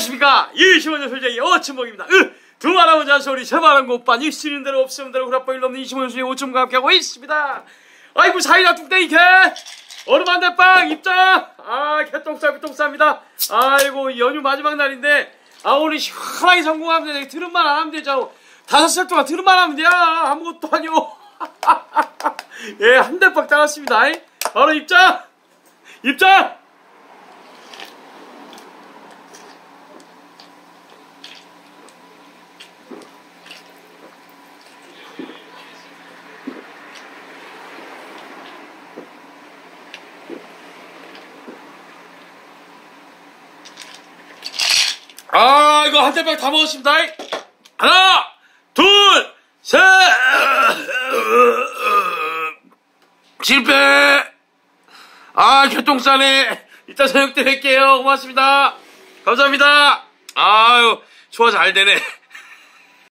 안녕하십니까? 이시원의 솔쟁이 어춘목입니다. 으, 두 말하면 잔소리 세 말하면 못반 입시는 대로 없으면 대로 후라빠 일 없는 이시원 솔쟁이 오춘목과 함께하고 있습니다. 아이고 사이다 뚝대기 개 얼음 한 대 빵 입장 아 개똥싸 개똥싸입니다. 아이고 연휴 마지막 날인데 아 오늘 시원하게 성공하면 돼 들은 말 안 하면 되잖아 다섯 살 동안 들은 말 하면 돼 아무것도 아니오. 예한 대빵 따랐습니다. 바로 입장 입장 아, 이거 한 대병 다 먹었습니다. 하나, 둘, 셋, 실패. 아, 교통싸네. 이따 저녁 때 뵐게요. 고맙습니다. 감사합니다. 아유, 소화 잘 되네.